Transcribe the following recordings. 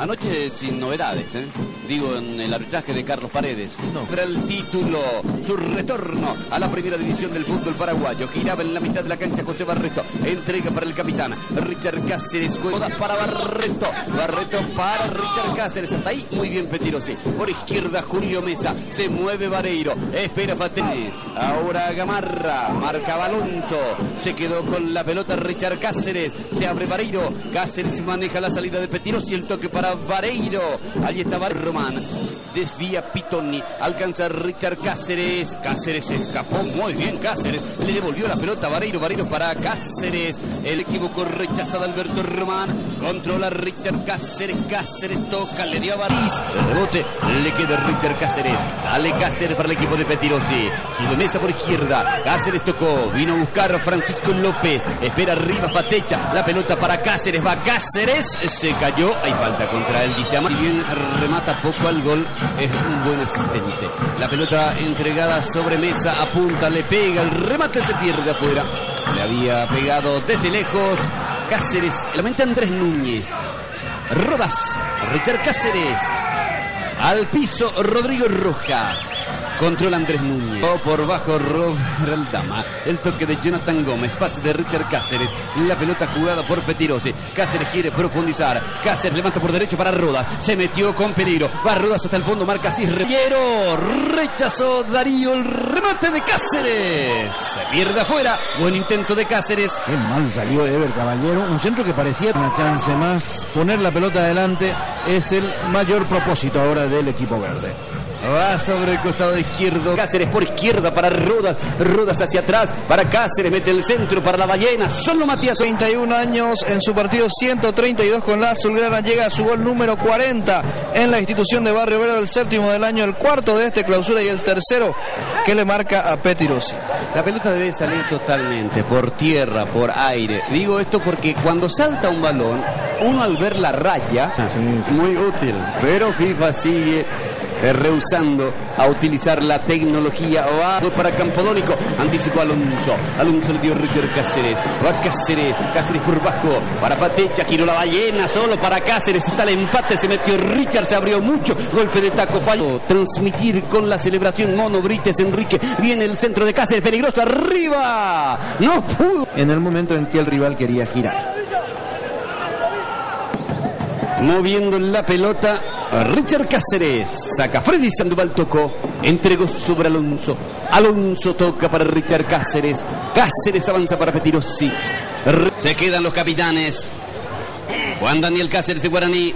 Anoche sin novedades, ¿eh? digo en el arbitraje de Carlos Paredes. No. El título, su retorno a la primera división del fútbol paraguayo. Giraba en la mitad de la cancha José Barreto. Entrega para el capitán Richard Cáceres. Juega para Barreto. Barreto para Richard Cáceres. Hasta ahí muy bien Petirosi. Por izquierda Julio Mesa. Se mueve Vareiro. Espera Fatenes. Ahora Gamarra. Marca Alonso. Se quedó con la pelota Richard Cáceres. Se abre Vareiro. Cáceres maneja la salida de Petirosi. El toque para Vareiro. Allí estaba Román. Desvía Pitoni. Alcanza Richard Cáceres. Cáceres escapó muy bien. Cáceres le devolvió la pelota a Vareiro. Vareiro para Cáceres. El equivoco rechazado Alberto Román. Controla Richard Cáceres. Cáceres toca. Le dio a Barís. El rebote le queda Richard Cáceres. Dale Cáceres para el equipo de Petirosi. Sube mesa por izquierda. Cáceres tocó. Vino a buscar Francisco López. Espera arriba Fatecha. La pelota para Cáceres. Va Cáceres. Se cayó. Hay falta contra el Dizama. Si bien remata poco al gol, es un buen asistente. La pelota entregada sobre mesa. Apunta, le pega. El remate se pierde afuera. Le había pegado desde lejos. Cáceres. La mente Andrés Núñez. Rodas. Richard Cáceres. Al piso Rodrigo Rojas. Controla Andrés Núñez. Oh, por bajo Dama. El toque de Jonathan Gómez. Pase de Richard Cáceres. La pelota jugada por Petirosi. Cáceres quiere profundizar. Cáceres levanta por derecho para Rodas. Se metió con peligro. Va Rodas hasta el fondo. Marca así. Rechazó Darío el remate de Cáceres. Se pierde afuera. Buen intento de Cáceres. Qué mal salió Ever Caballero. Un centro que parecía una chance más. Poner la pelota adelante es el mayor propósito ahora del equipo verde. Va sobre el costado izquierdo. Cáceres por izquierda para Rodas. Rodas hacia atrás para Cáceres. Mete el centro para la ballena. Solo Matías. 31 años en su partido 132 con la Azulgrana. Llega a su gol número 40 en la institución de Barrio Verde. El séptimo del año, el cuarto de este clausura y el tercero que le marca a Petirosi. La pelota debe salir totalmente por tierra, por aire. Digo esto porque cuando salta un balón, uno al ver la raya, muy útil. Pero FIFA sigue rehusando a utilizar la tecnología. Va para Campodónico. Anticipó Alonso. Alonso le dio Richard Cáceres. Va Cáceres. Cáceres por bajo. Para Patecha. Quiero la ballena. Solo para Cáceres. Está el empate. Se metió Richard. Se abrió mucho. Golpe de taco. Fallo. Transmitir con la celebración Mono Brites Enrique. Viene el centro de Cáceres. Peligroso. Arriba. No pudo. En el momento en que el rival quería girar. Moviendo la pelota, Richard Cáceres saca Freddy Sandoval tocó, entregó sobre Alonso. Alonso toca para Richard Cáceres. Cáceres avanza para Petirosi. Se quedan los capitanes. Juan Daniel Cáceres de Guaraní.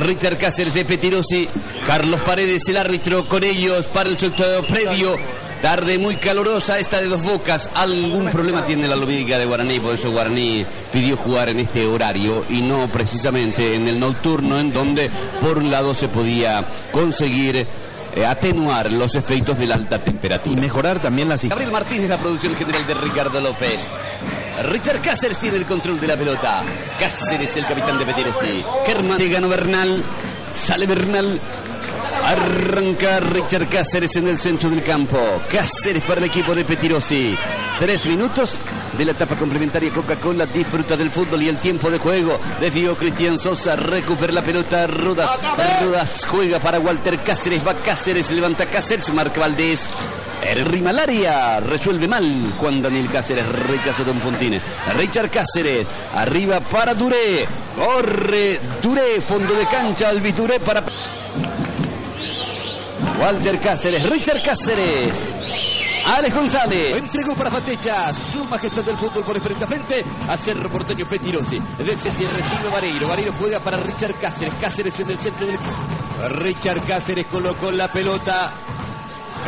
Richard Cáceres de Petirosi. Carlos Paredes, el árbitro, con ellos para el sorteo previo. Tarde muy calurosa esta de dos bocas. Algún problema tiene la lobídica de Guaraní, por eso Guaraní pidió jugar en este horario y no precisamente en el nocturno, en donde por un lado se podía conseguir eh, atenuar los efectos de la alta temperatura. Y mejorar también la Gabriel Martínez, la producción general de Ricardo López. Richard Cáceres tiene el control de la pelota. Cáceres, el capitán de Petirosi. Germán ganó Bernal. Sale Bernal. Arranca Richard Cáceres en el centro del campo. Cáceres para el equipo de Petirosi. Tres minutos de la etapa complementaria Coca-Cola. Disfruta del fútbol y el tiempo de juego. Desvió Cristian Sosa. Recupera la pelota. Rudas. Rudas juega para Walter Cáceres. Va Cáceres. Levanta Cáceres. Marca Valdés. El Rimalaria resuelve mal Juan Daniel Cáceres rechaza Don Pontine. Richard Cáceres arriba para Duré. Corre Duré, fondo de cancha. Alvis Duré para. Walter Cáceres, Richard Cáceres. Alex González. Entregó para Fatecha. Su majestad del fútbol por frente a frente. A Cerro Porteño Petirosi. Desde Vareiro. Vareiro juega para Richard Cáceres. Cáceres en el centro del. Richard Cáceres colocó la pelota.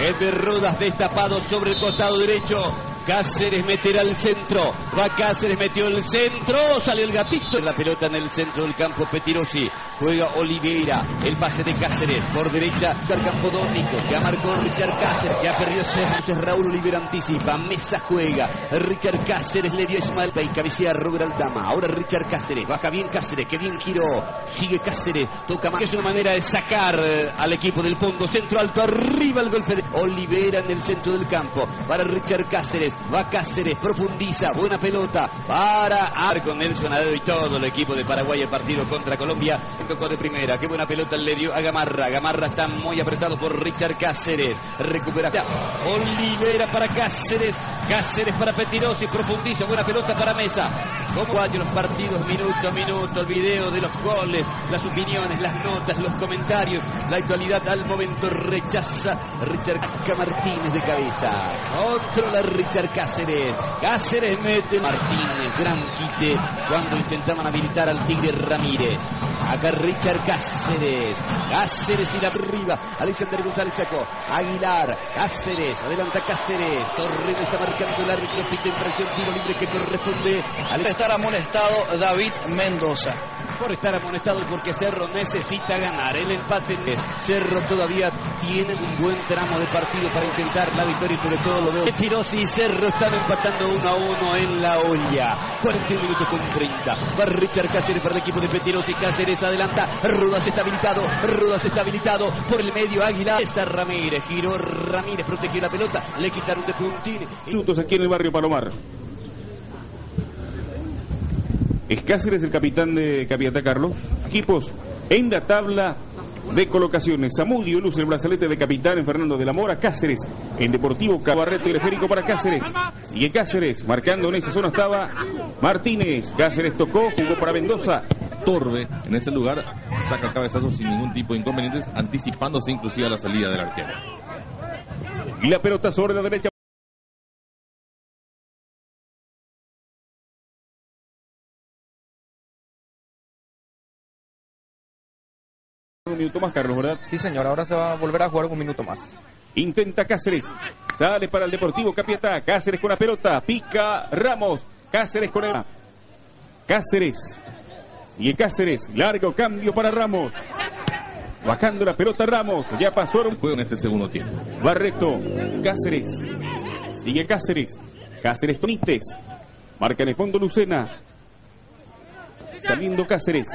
Es de Rodas destapado sobre el costado derecho. Cáceres meterá al centro. Va Cáceres, metió el centro. Sale el gatito. La pelota en el centro del campo. Petirosi. Juega Oliveira. El pase de Cáceres. Por derecha. Del campo Dónico. Ya marcó Richard Cáceres. Ya perdió Entonces Raúl Oliveira anticipa. Mesa juega. Richard Cáceres le dio Ismael y cabecea Robert Aldama. Ahora Richard Cáceres. Baja bien Cáceres. Que bien giró. Sigue Cáceres, toca más. Es una manera de sacar eh, al equipo del fondo. Centro alto, arriba el golpe de Olivera en el centro del campo. Para Richard Cáceres. Va Cáceres, profundiza. Buena pelota. Para Arco, Nelson Adedo y todo el equipo de Paraguay. El partido contra Colombia. Tocó de primera. Qué buena pelota le dio a Gamarra. Gamarra está muy apretado por Richard Cáceres. Recupera. Olivera para Cáceres. Cáceres para Petirosi. Profundiza. Buena pelota para Mesa. Como hay los partidos minuto a minuto, el video de los goles, las opiniones, las notas, los comentarios, la actualidad al momento rechaza Richard Martínez de cabeza. Otro la Richard Cáceres. Cáceres mete Martínez, gran quite cuando intentaban habilitar al Tigre Ramírez. Acá Richard Cáceres. Cáceres y la arriba. Alexander González sacó. Aguilar. Cáceres. Adelanta Cáceres. Torreno está marcando el árbitro. Pita infracción. Tiro libre que corresponde al estar amonestado David Mendoza por estar amonestado y porque Cerro necesita ganar. El empate Cerro todavía tiene un buen tramo de partido para intentar la victoria y sobre todo lo veo. Tirosi y Cerro están empatando uno a uno en la olla. 41 minutos con 30. Va Richard Cáceres para el equipo de Petirosi. Cáceres adelanta. Rudas está habilitado. Rudas está habilitado. Por el medio Águila. Esa Ramírez. Giró Ramírez. Protegió la pelota. Le quitaron de puntín. Minutos aquí en el barrio Palomar. Es Cáceres el capitán de Capiatá Carlos. Equipos en la tabla de colocaciones. Samudio luce el brazalete de capitán en Fernando de la Mora. Cáceres en Deportivo Cabarreto teleférico para Cáceres. Sigue Cáceres, marcando en esa zona estaba Martínez. Cáceres tocó, jugó para Mendoza. Torbe en ese lugar saca cabezazos sin ningún tipo de inconvenientes, anticipándose inclusive a la salida del arquero. Y la pelota sobre la derecha. Minuto más, Carlos, ¿verdad? Sí, señor, ahora se va a volver a jugar un minuto más. Intenta Cáceres. Sale para el Deportivo Capiatá. Cáceres con la pelota. Pica Ramos. Cáceres con el. Cáceres. Sigue Cáceres. Largo cambio para Ramos. Bajando la pelota Ramos. Ya pasó el juego en este segundo tiempo. Barreto. Cáceres. Sigue Cáceres. Cáceres Tonites. Marca en el fondo Lucena. Saliendo Cáceres.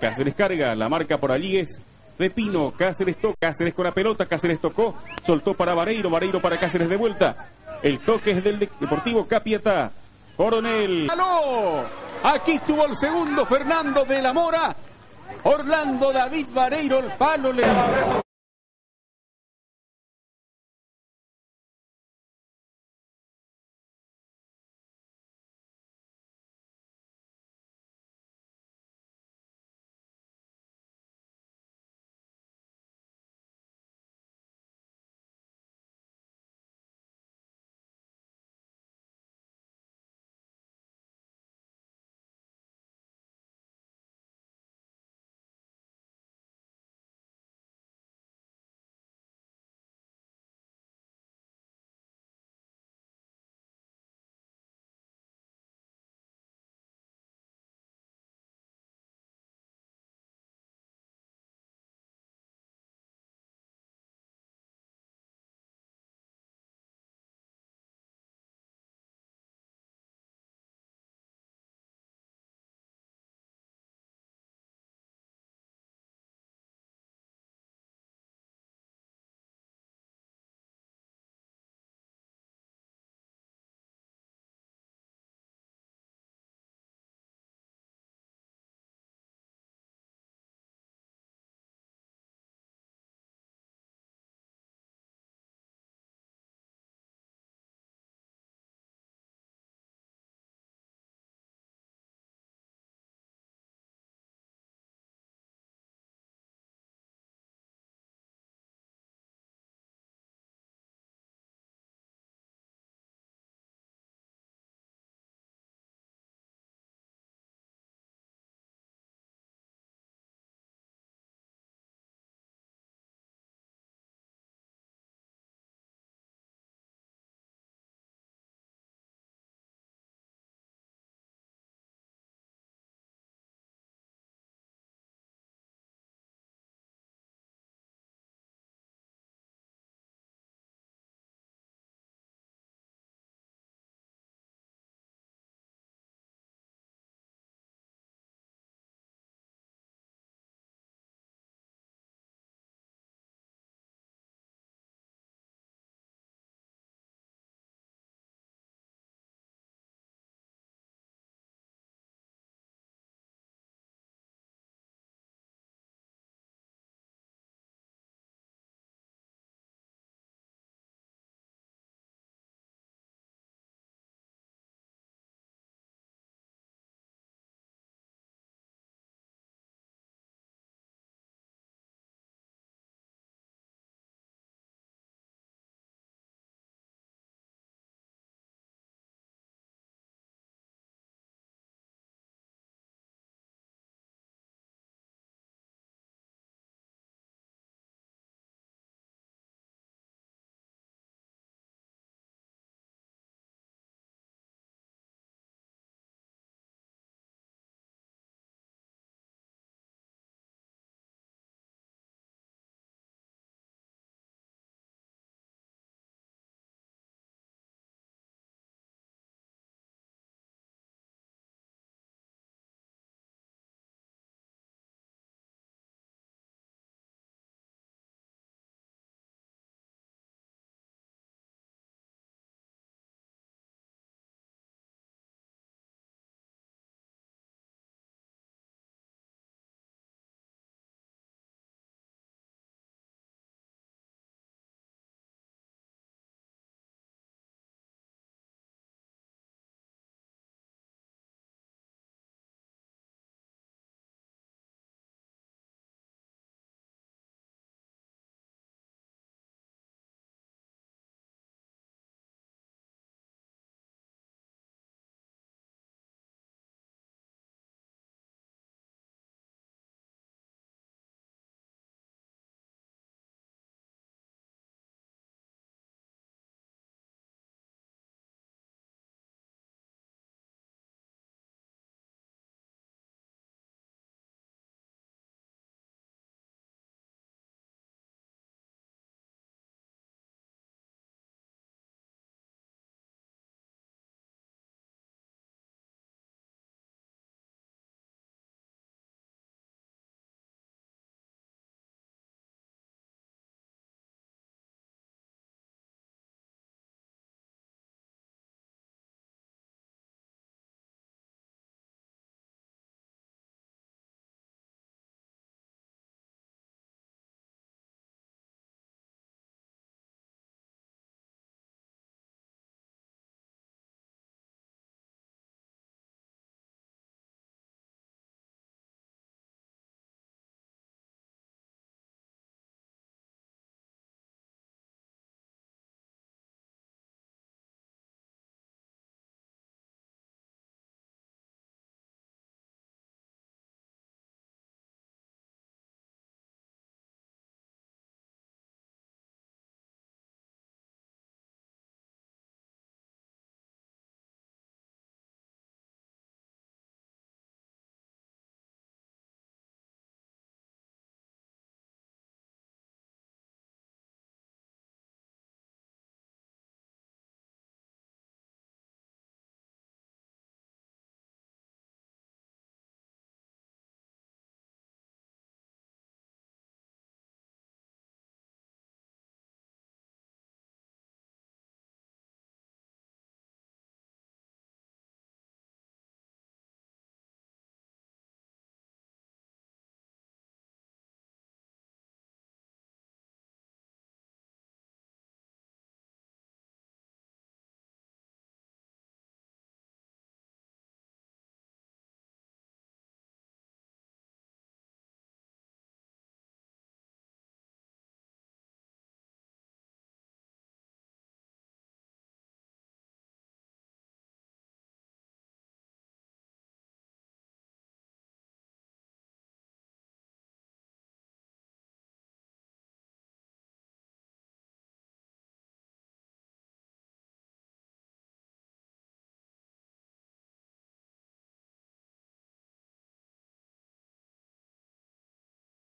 Cáceres carga, la marca por Alíguez de Pino. Cáceres toca, Cáceres con la pelota, Cáceres tocó, soltó para Vareiro, Vareiro para Cáceres de vuelta. El toque es del Deportivo Capieta. Coronel. ¡Aló! Aquí estuvo el segundo Fernando de la Mora. Orlando David Vareiro, el palo le